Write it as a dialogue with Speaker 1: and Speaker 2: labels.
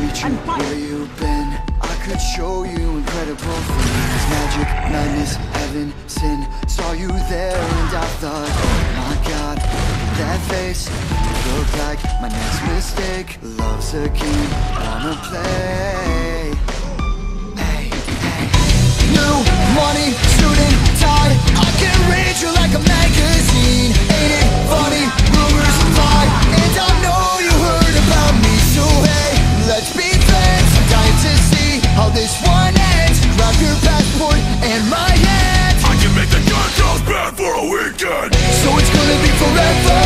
Speaker 1: reach you
Speaker 2: where you've been. I could show you incredible things. Magic, madness, heaven, sin. Saw you there and I thought, oh my god That face, you look like my next mistake. Love's a game, wanna play.
Speaker 3: weekend
Speaker 2: So it's gonna be forever.